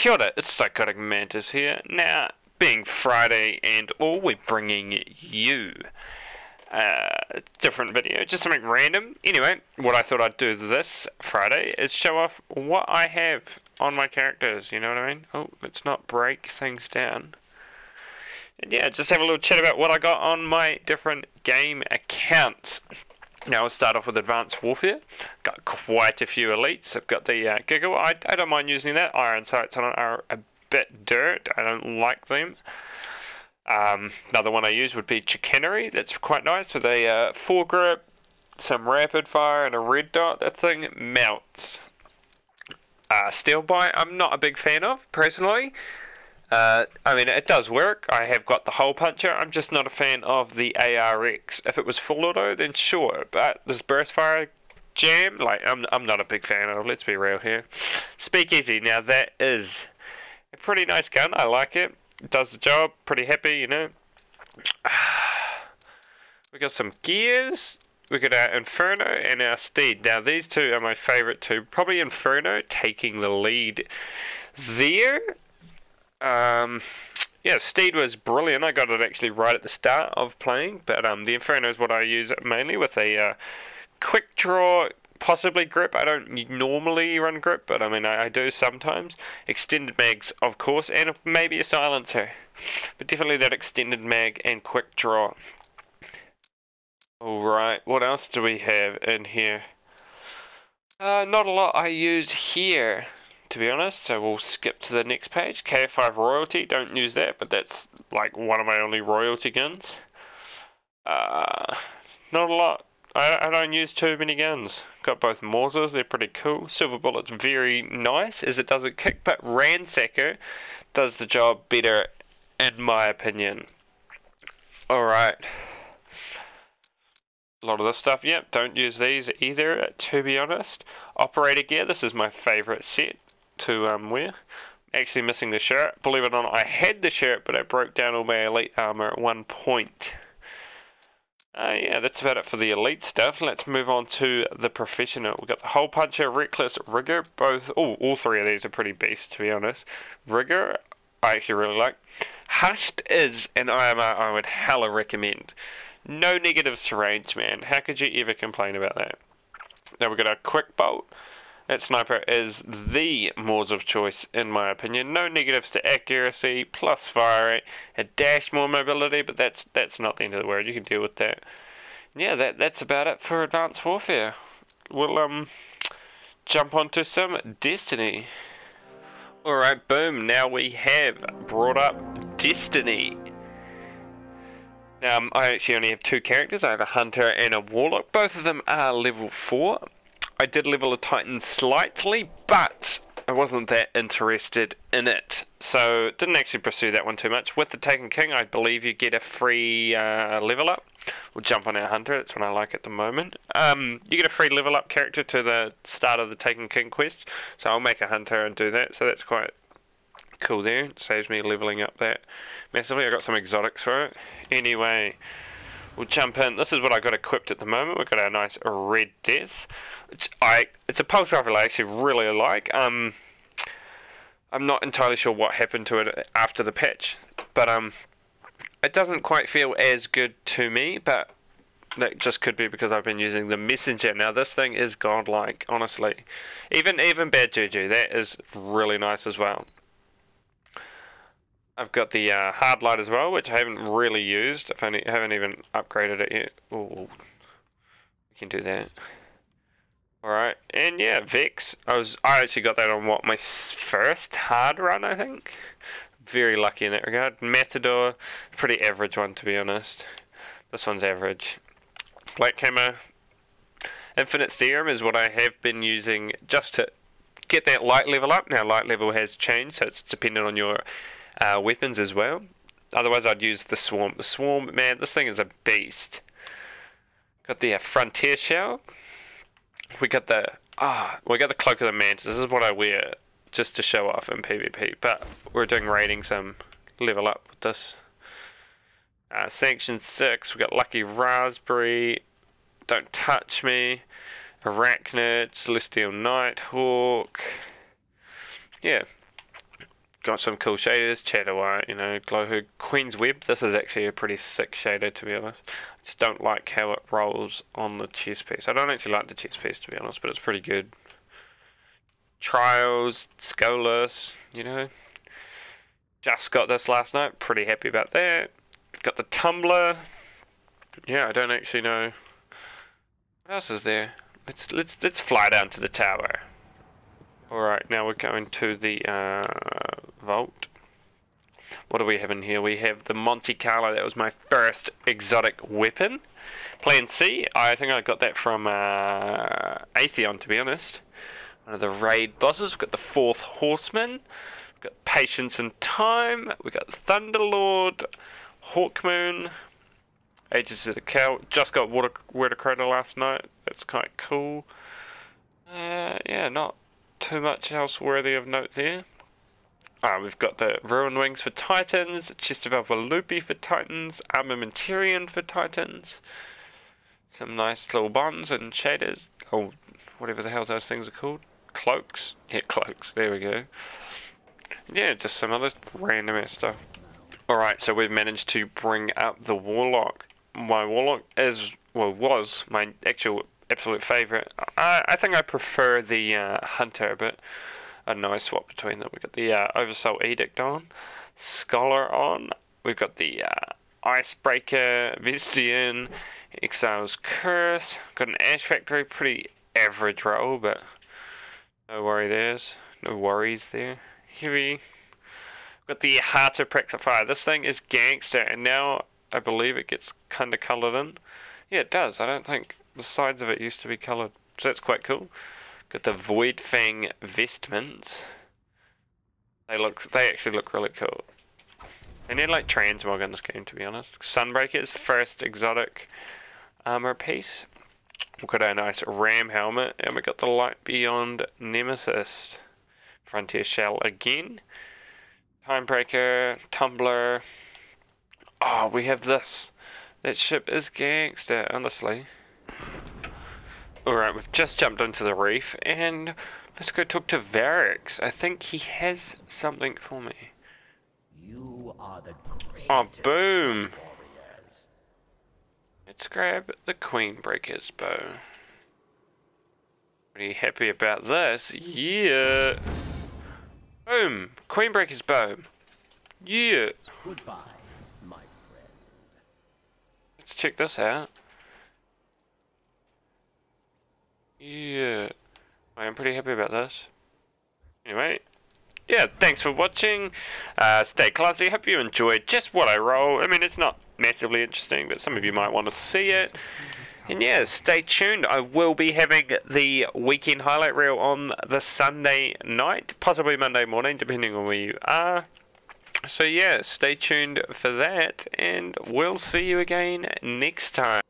Kia ora, it's Sycotic Mantis here. Now, being Friday and all, we're bringing you a different video, just something random. Anyway, what I thought I'd do this Friday is show off what I have on my characters, you know what I mean? Oh, let's not break things down. And yeah, just have a little chat about what I got on my different game accounts. Now we'll start off with Advanced Warfare. Got quite a few elites. I've got the uh, Giggle. I, I don't mind using that. Iron sights on it are a bit dirt. I don't like them. Um, another one I use would be Chicanery. That's quite nice with a uh, foregrip, some rapid fire, and a red dot. That thing melts. Uh, Steel Bite, I'm not a big fan of personally. Uh, I mean, it does work. I have got the hole puncher. I'm just not a fan of the ARX. If it was full auto, then sure. But this burst fire jam, like, I'm, I'm not a big fan of. Let's be real here. Speakeasy, now that is a pretty nice gun. I like it. it does the job. Pretty happy, you know. We got some gears. We got our Inferno and our Steed. Now, these two are my favorite two. Probably Inferno taking the lead there. Um, yeah, Steed was brilliant. I got it actually right at the start of playing, but um, the Inferno is what I use mainly with a uh, quick draw, possibly grip. I don't normally run grip, but I mean I, I do sometimes. Extended mags, of course, and maybe a silencer, but definitely that extended mag and quick draw. All right, what else do we have in here? Uh, not a lot I use here to be honest. So we'll skip to the next page. KF5 royalty, don't use that, but that's like one of my only royalty guns. Uh, not a lot. I, I don't use too many guns. Got both Morsas, they're pretty cool. Silver Bullet's very nice as it doesn't kick, but Ransacker does the job better in my opinion. Alright. A lot of this stuff, yep, don't use these either, to be honest. Operator gear, this is my favourite set to um, wear. Actually missing the shirt. Believe it or not, I had the shirt, but I broke down all my elite armor at one point. Uh, yeah, that's about it for the elite stuff. Let's move on to the professional. We've got the hole puncher, reckless, rigor. Both, oh, all three of these are pretty beast, to be honest. Rigor, I actually really like. Hushed is an IMR I would hella recommend. No negatives to range, man. How could you ever complain about that? Now we've got our quick bolt. That sniper is the Mors of choice, in my opinion. No negatives to accuracy, plus fire rate, a dash more mobility, but that's that's not the end of the world. You can deal with that. Yeah, that that's about it for Advanced Warfare. We'll um jump onto some Destiny. Alright, boom. Now we have brought up Destiny. Now, um, I actually only have two characters. I have a Hunter and a Warlock. Both of them are level 4. I did level a Titan slightly, but I wasn't that interested in it. So didn't actually pursue that one too much. With the Taken King, I believe you get a free uh, level up. We'll jump on our Hunter, that's what I like at the moment. Um, you get a free level up character to the start of the Taken King quest. So I'll make a Hunter and do that. So that's quite cool there. Saves me leveling up that massively. I got some exotics for it. Anyway, we'll jump in. This is what I got equipped at the moment. We've got our nice Red Death. It's, I, it's a pulse rifle I actually really like. Um, I'm not entirely sure what happened to it after the patch, but um, it doesn't quite feel as good to me, but that just could be because I've been using the messenger. Now this thing is godlike, honestly. Even even bad juju, that is really nice as well. I've got the uh, hard light as well, which I haven't really used. I haven't even upgraded it yet. We can do that. Alright, and yeah, Vex. I was I actually got that on what my first hard run, I think. Very lucky in that regard. Matador, pretty average one to be honest. This one's average. Black Camo. Infinite Theorem is what I have been using just to get that light level up. Now light level has changed, so it's dependent on your uh, weapons as well. Otherwise, I'd use the Swarm. The Swarm, man, this thing is a beast. Got the uh, Frontier Shell we got the ah, we got the cloak of the mantis. This is what I wear just to show off in PvP. But we're doing raiding some level up with this. Uh, Sanction six. We got Lucky Raspberry. Don't touch me. Arachnid, Celestial Nighthawk. Yeah. Got some cool shaders, Cheddar White, you know, Glowhood, Queen's Web. This is actually a pretty sick shader to be honest. I just don't like how it rolls on the chess piece. I don't actually like the chess piece to be honest, but it's pretty good. Trials, Skolas, you know. Just got this last night, pretty happy about that. Got the tumbler. Yeah, I don't actually know. What else is there? Let's let's let's fly down to the tower. Alright, now we're going to the uh, vault. What do we have in here? We have the Monte Carlo. That was my first exotic weapon. Plan C. I think I got that from uh, Atheon, to be honest. One of the raid bosses. We've got the fourth horseman. We've got Patience and Time. We've got Thunderlord, Hawkmoon, Ages of the Cow. Just got Water, Water Crater last night. That's quite cool. Uh, yeah, not too much else worthy of note there. Ah, we've got the Ruin Wings for Titans, Chest of Lupi for Titans, Armamentarium for Titans. Some nice little bonds and shaders. Oh, whatever the hell those things are called. Cloaks. Yeah, cloaks. There we go. Yeah, just some other random ass stuff. Alright, so we've managed to bring up the Warlock. My Warlock is, well, was my actual absolute favourite. I, I think I prefer the uh, Hunter, but I don't know, I swap between them. We've got the uh, Oversoul Edict on, Scholar on, we've got the uh, Icebreaker, Vestian, Exile's Curse, got an Ash Factory, pretty average roll, but no worry there's, no worries there. Heavy. Got the Heart of Praxic Fire. This thing is gangster, and now I believe it gets kind of coloured in. Yeah, it does. I don't think the sides of it used to be coloured, so that's quite cool. Got the Void Fang vestments. They look, they actually look really cool. They need like transmog in this game, to be honest. Sunbreaker's first exotic armor piece. We've got a nice ram helmet, and we got the Light Beyond Nemesis. Frontier Shell again. Timebreaker, Tumbler. Oh, we have this. That ship is gangster, honestly. Alright, we've just jumped onto the reef and let's go talk to Variks. I think he has something for me. You are the Oh, boom! Warriors. Let's grab the Queenbreaker's bow. Pretty happy about this. Yeah! Boom! Queenbreaker's bow. Yeah! Goodbye, my friend. Let's check this out. Yeah, I am pretty happy about this. Anyway, yeah, thanks for watching. Uh, stay classy. Hope you enjoyed just what I roll. I mean, it's not massively interesting, but some of you might want to see it. And yeah, stay tuned. I will be having the weekend highlight reel on the Sunday night, possibly Monday morning, depending on where you are. So yeah, stay tuned for that, and we'll see you again next time.